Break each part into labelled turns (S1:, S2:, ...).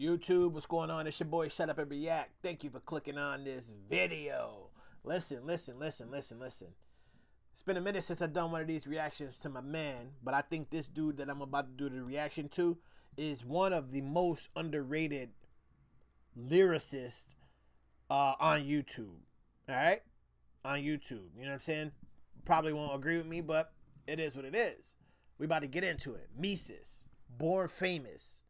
S1: YouTube, what's going on? It's your boy Shut Up and React. Thank you for clicking on this video. Listen, listen, listen, listen, listen. It's been a minute since I've done one of these reactions to my man, but I think this dude that I'm about to do the reaction to is one of the most underrated lyricists uh, on YouTube. All right? On YouTube. You know what I'm saying? Probably won't agree with me, but it is what it is. We about to get into it. Mesus, Born Famous.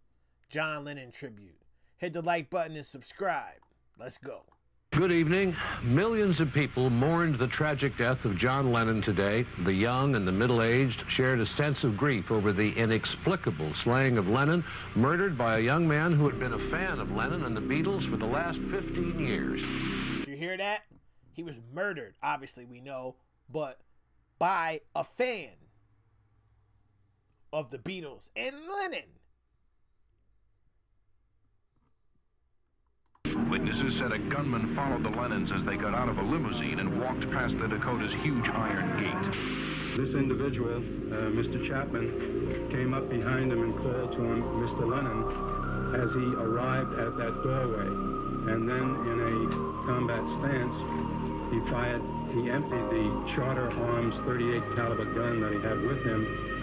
S1: John Lennon tribute. Hit the like button and subscribe. Let's go.
S2: Good evening. Millions of people mourned the tragic death of John Lennon today. The young and the middle aged shared a sense of grief over the inexplicable slaying of Lennon, murdered by a young man who had been a fan of Lennon and the Beatles for the last 15 years.
S1: Did you hear that? He was murdered, obviously, we know, but by a fan of the Beatles and Lennon.
S3: Said a gunman followed the Lennons as they got out of a limousine and walked past the Dakota's huge iron gate.
S4: This individual, uh, Mr. Chapman, came up behind him and called to him, Mr. Lennon, as he arrived at that doorway. And then, in a combat stance, he fired, he emptied the Charter Arms 38 caliber gun that he had with him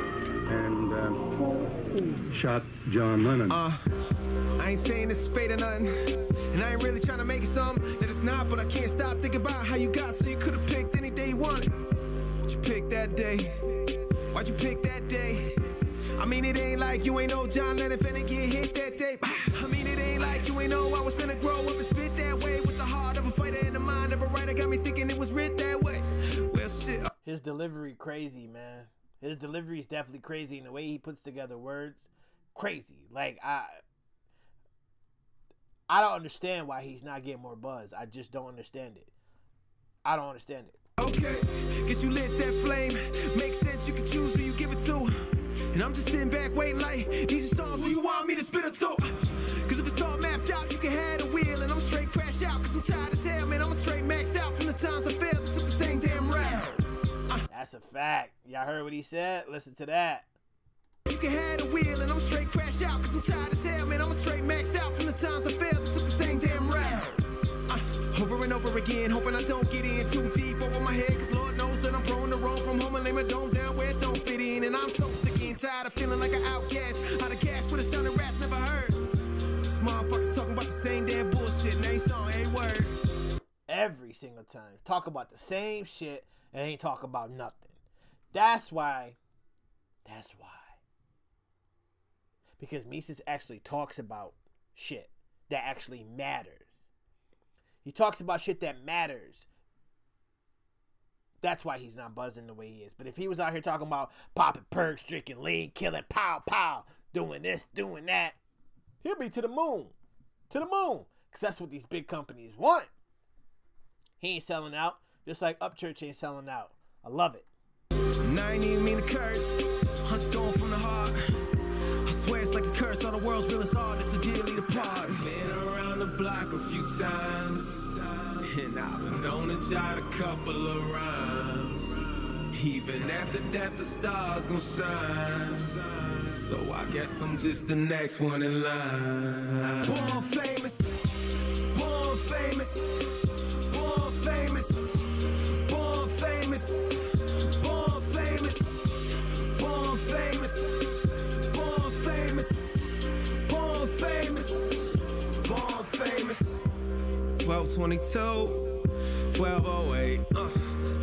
S4: and uh, shot John Lennon.
S5: Uh, I ain't saying this is fate or nothing. And I ain't really trying to make it something that it's not, but I can't stop thinking about how you got so you could have picked any day you wanted. But you picked that day. Why'd you pick that day? I mean, it ain't like you ain't know John Lennon finna get hit that day. I mean, it ain't like you ain't know I was finna grow up and spit that way with the heart of a fighter and the mind of a writer. Got me thinking it was writ that way. Well, shit.
S1: His delivery crazy, man. His delivery is definitely crazy, and the way he puts together words, crazy. Like I, I don't understand why he's not getting more buzz. I just don't understand it. I don't understand it.
S5: Okay, guess you lit
S1: That's a fact. Y'all heard what he said? Listen to that.
S5: You can have the wheel, and I'm straight crash out, cause I'm tired as hell, man. I'm straight max out from the times I failed and took the same damn route. Uh, over and over again, hoping I don't get in too deep over my head, cause Lord knows that I'm prone to roam from home and lay my dome down where it don't fit in. And I'm so sick and tired of feeling like an outcast, out of gas with a sound of rats never heard. This motherfuckers talking about the same damn bullshit, and ain't song, ain't word.
S1: Every single time. Talk about the same shit and ain't talk about nothing. That's why. That's why. Because Mesus actually talks about shit that actually matters. He talks about shit that matters. That's why he's not buzzing the way he is. But if he was out here talking about popping perks, drinking lean, killing, pow, pow, doing this, doing that, he'll be to the moon. To the moon. Because that's what these big companies want. He ain't selling out, just like Upchurch ain't selling out. I love it.
S5: And I even mean to curse. I'm from the heart. I swear it's like a curse. All the world's realest artists are dearly apart. Been around the block a few times. And I've been known to jot a couple of rhymes. Even after that, the stars gon' shine. So I guess I'm just the next one in line. Born. 1222. 1208. Uh,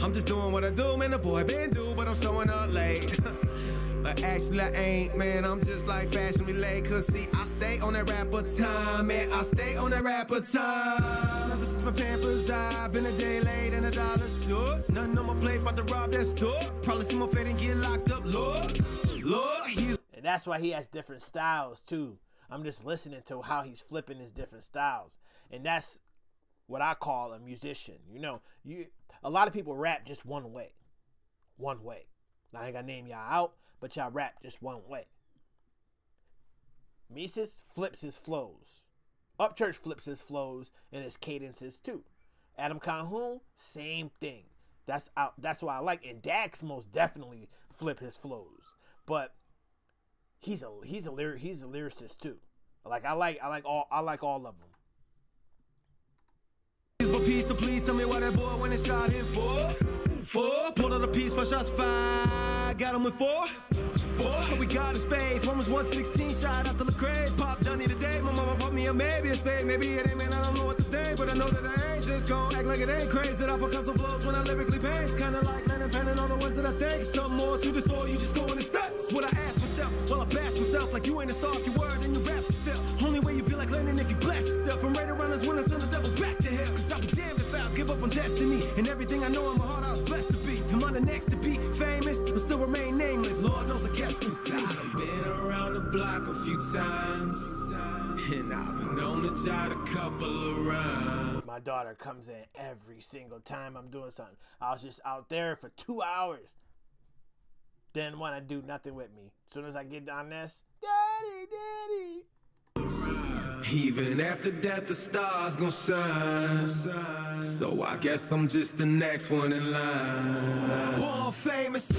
S5: I'm just doing what I do, man. The boy been do, but I'm showing up late. But actually I ain't, man, I'm just like fashion relay Cause see, I stay on that rapper time, man, I stay on that rapper time Ever since my pampers, I've been a day late and a dollar short Nothing on my plate, about to rob that store Probably see my fate and get locked up, Lord Lord, he's
S1: And that's why he has different styles too. I'm just listening to how he's flipping his different styles. And that's what I call a musician. You know, you a lot of people rap just one way. One way. I ain't gonna name y'all out, but y'all rap just one way. Mesus flips his flows. Upchurch flips his flows and his cadences too. Adam Calhoun, same thing. That's out. That's why I like. And Dax most definitely flip his flows, but he's a he's a lyric he's a lyricist too. Like I like I like all I like all of them.
S5: Peace, so please. Tell me why that boy went and shot him. Four, pulled out a piece, five shots, five, got him with four. Four, we got his faith, one was 116, shot after the Lecrae, pop Johnny today, my mama bought me a maybe it's fake, maybe it ain't, man, I don't know what to think, but I know that I ain't. Just gon' act like it ain't crazy, that I percussive flows when I lyrically pace, kinda like Lennon Penn and all the words that I think, Some more to the story, you just go in the steps, what I ask myself, well I bash myself, like you ain't a star times, and I've been known to jot a couple around.
S1: My daughter comes in every single time I'm doing something. I was just out there for two hours. Didn't want to do nothing with me. As soon as I get on this, daddy, daddy.
S5: Even after death, the stars gon' shine. So I guess I'm just the next one in line. Born famous,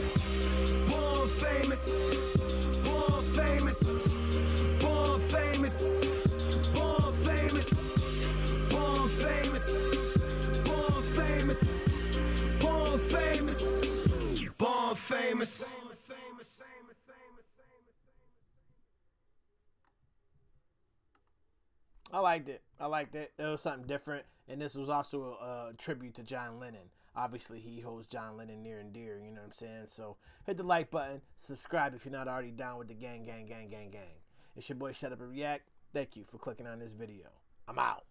S1: I liked it. I liked it. It was something different, and this was also a, a tribute to John Lennon. Obviously, he holds John Lennon near and dear. You know what I'm saying? So hit the like button, subscribe if you're not already down with the gang, gang, gang, gang, gang. It's your boy Shut Up and React. Thank you for clicking on this video. I'm out.